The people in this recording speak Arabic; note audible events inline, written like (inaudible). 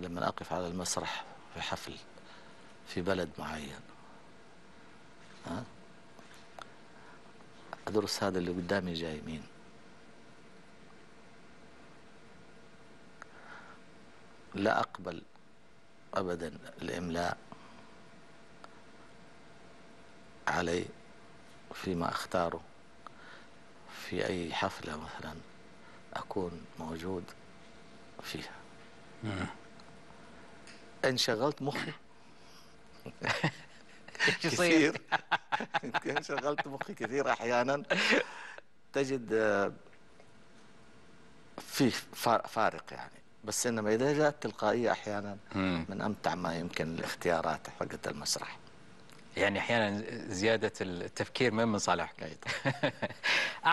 لما أقف على المسرح في حفل في بلد معين. ها؟ أدرس هذا اللي قدامي جاي مين؟ لا أقبل أبدا الإملاء علي فيما أختاره في أي حفلة مثلا أكون موجود فيها. إن شغلت مخي؟ (laughs) كثير (laughs) يمكن شغلت مخي كثير أحيانا تجد آه، في فا- فارق يعني بس إنما إذا جاءت تلقائية أحيانا مم. من أمتع ما يمكن الاختيارات حقت المسرح يعني أحيانا زيادة التفكير من من صالحك. (laughs)